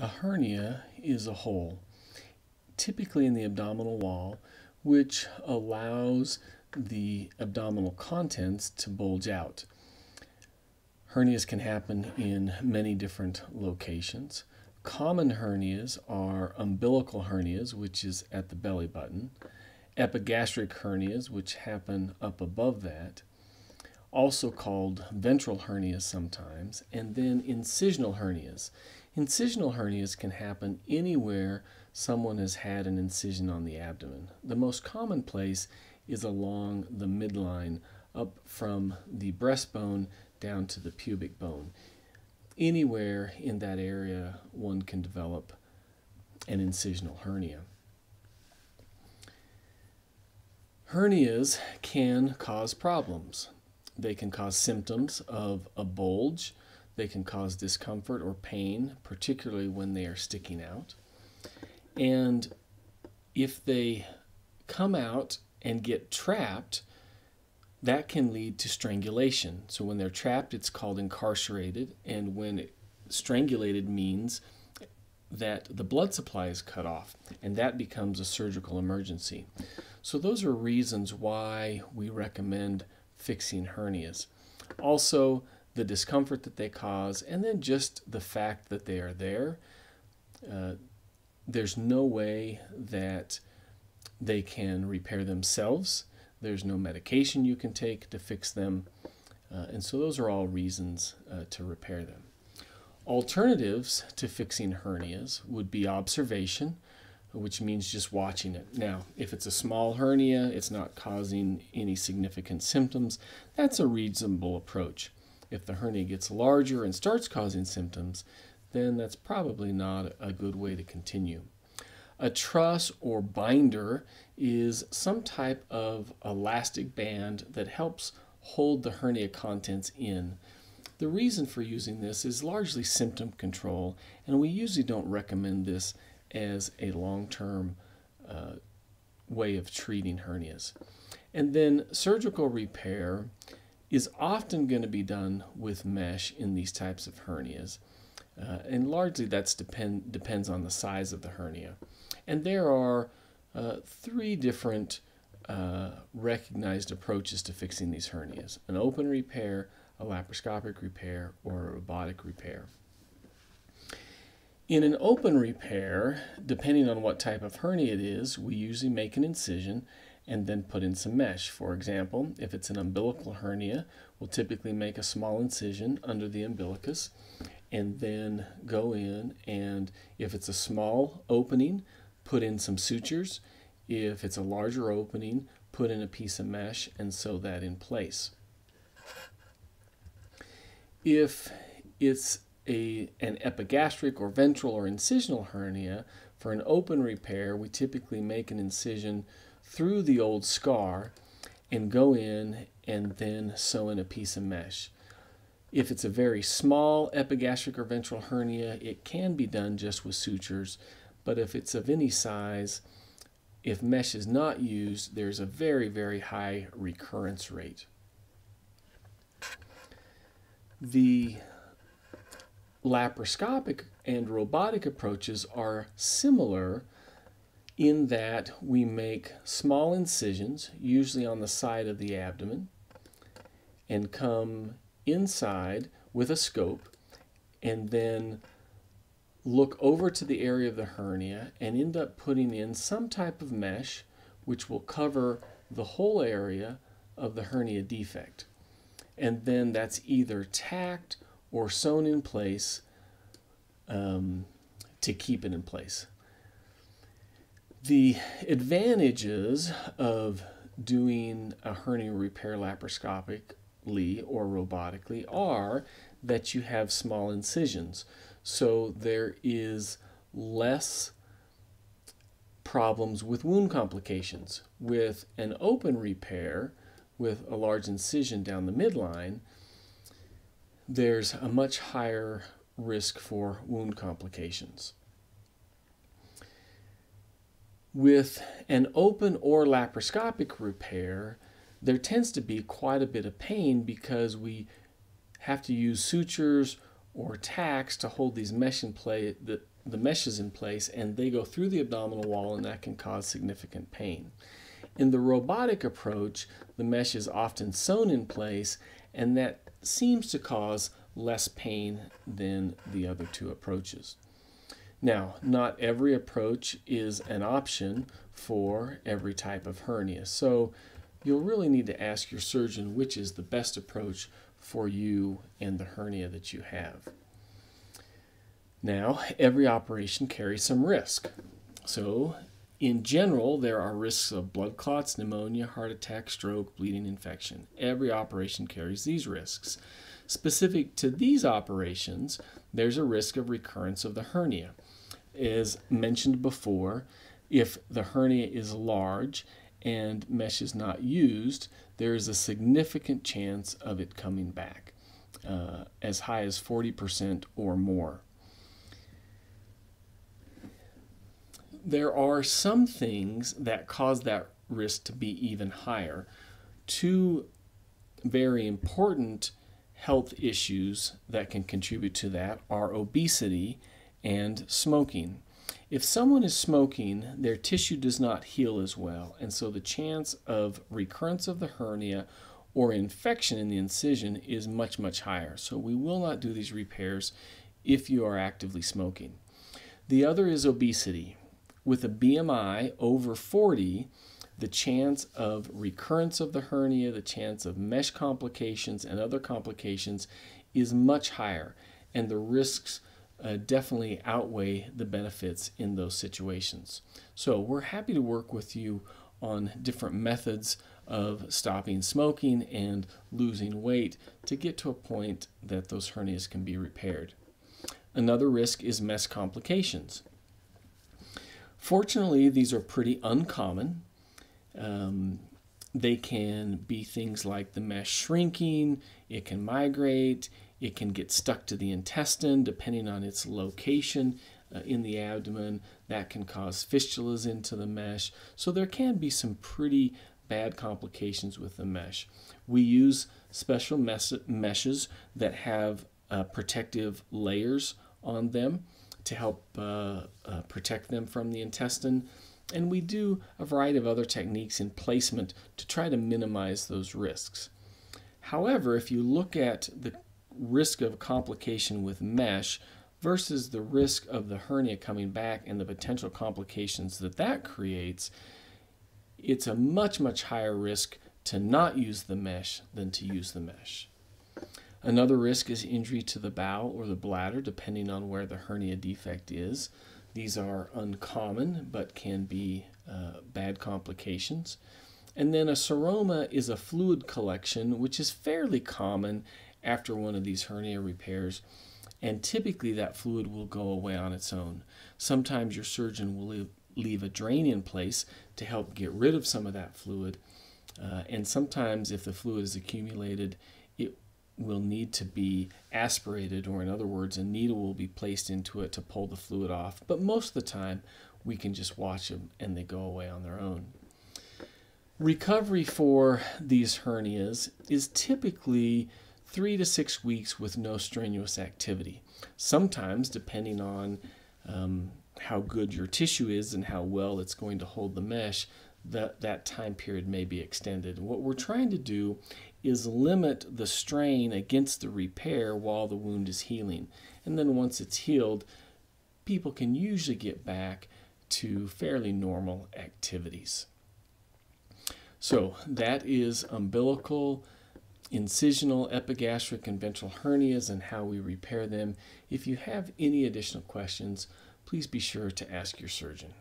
A hernia is a hole, typically in the abdominal wall, which allows the abdominal contents to bulge out. Hernias can happen in many different locations. Common hernias are umbilical hernias, which is at the belly button, epigastric hernias, which happen up above that, also called ventral hernias sometimes, and then incisional hernias. Incisional hernias can happen anywhere someone has had an incision on the abdomen. The most common place is along the midline up from the breastbone down to the pubic bone. Anywhere in that area, one can develop an incisional hernia. Hernias can cause problems. They can cause symptoms of a bulge, they can cause discomfort or pain, particularly when they are sticking out. And if they come out and get trapped, that can lead to strangulation. So when they're trapped, it's called incarcerated, and when strangulated means that the blood supply is cut off, and that becomes a surgical emergency. So those are reasons why we recommend fixing hernias. Also, the discomfort that they cause, and then just the fact that they are there. Uh, there's no way that they can repair themselves. There's no medication you can take to fix them. Uh, and so those are all reasons uh, to repair them. Alternatives to fixing hernias would be observation, which means just watching it. Now, if it's a small hernia, it's not causing any significant symptoms, that's a reasonable approach. If the hernia gets larger and starts causing symptoms, then that's probably not a good way to continue. A truss or binder is some type of elastic band that helps hold the hernia contents in. The reason for using this is largely symptom control, and we usually don't recommend this as a long term uh, way of treating hernias. And then surgical repair is often going to be done with mesh in these types of hernias. Uh, and largely that's depend, depends on the size of the hernia. And there are uh, three different uh, recognized approaches to fixing these hernias an open repair, a laparoscopic repair, or a robotic repair. In an open repair, depending on what type of hernia it is, we usually make an incision and then put in some mesh. For example, if it's an umbilical hernia, we'll typically make a small incision under the umbilicus and then go in and if it's a small opening, put in some sutures. If it's a larger opening, put in a piece of mesh and sew that in place. If it's a, an epigastric or ventral or incisional hernia, for an open repair, we typically make an incision through the old scar and go in and then sew in a piece of mesh. If it's a very small epigastric or ventral hernia, it can be done just with sutures, but if it's of any size, if mesh is not used, there's a very, very high recurrence rate. The laparoscopic and robotic approaches are similar in that we make small incisions, usually on the side of the abdomen, and come inside with a scope and then look over to the area of the hernia and end up putting in some type of mesh which will cover the whole area of the hernia defect. And then that's either tacked or sewn in place um, to keep it in place. The advantages of doing a hernia repair laparoscopically or robotically are that you have small incisions. So there is less problems with wound complications. With an open repair, with a large incision down the midline, there's a much higher risk for wound complications. With an open or laparoscopic repair, there tends to be quite a bit of pain because we have to use sutures or tacks to hold these mesh in, play, the, the mesh is in place and they go through the abdominal wall and that can cause significant pain. In the robotic approach, the mesh is often sewn in place and that seems to cause less pain than the other two approaches. Now, not every approach is an option for every type of hernia, so you'll really need to ask your surgeon which is the best approach for you and the hernia that you have. Now, every operation carries some risk. So, in general, there are risks of blood clots, pneumonia, heart attack, stroke, bleeding, infection. Every operation carries these risks. Specific to these operations, there's a risk of recurrence of the hernia. As mentioned before, if the hernia is large and mesh is not used, there is a significant chance of it coming back, uh, as high as 40% or more. there are some things that cause that risk to be even higher. Two very important health issues that can contribute to that are obesity and smoking. If someone is smoking, their tissue does not heal as well, and so the chance of recurrence of the hernia or infection in the incision is much, much higher. So we will not do these repairs if you are actively smoking. The other is obesity with a BMI over 40, the chance of recurrence of the hernia, the chance of mesh complications and other complications is much higher, and the risks uh, definitely outweigh the benefits in those situations. So, we're happy to work with you on different methods of stopping smoking and losing weight to get to a point that those hernias can be repaired. Another risk is mesh complications. Fortunately, these are pretty uncommon. Um, they can be things like the mesh shrinking, it can migrate, it can get stuck to the intestine depending on its location uh, in the abdomen. That can cause fistulas into the mesh. So there can be some pretty bad complications with the mesh. We use special mes- meshes that have uh, protective layers on them to help uh, uh, protect them from the intestine. And we do a variety of other techniques in placement to try to minimize those risks. However, if you look at the risk of complication with mesh versus the risk of the hernia coming back and the potential complications that that creates, it's a much, much higher risk to not use the mesh than to use the mesh. Another risk is injury to the bowel or the bladder, depending on where the hernia defect is. These are uncommon but can be uh, bad complications. And then a seroma is a fluid collection, which is fairly common after one of these hernia repairs. And typically that fluid will go away on its own. Sometimes your surgeon will leave a drain in place to help get rid of some of that fluid. Uh, and sometimes, if the fluid is accumulated, it will need to be aspirated, or in other words, a needle will be placed into it to pull the fluid off. But most of the time, we can just watch them and they go away on their own. Recovery for these hernias is typically three to six weeks with no strenuous activity. Sometimes, depending on um, how good your tissue is and how well it's going to hold the mesh, that, that time period may be extended. What we're trying to do is limit the strain against the repair while the wound is healing. And then once it's healed, people can usually get back to fairly normal activities. So that is umbilical, incisional, epigastric, and ventral hernias and how we repair them. If you have any additional questions, please be sure to ask your surgeon.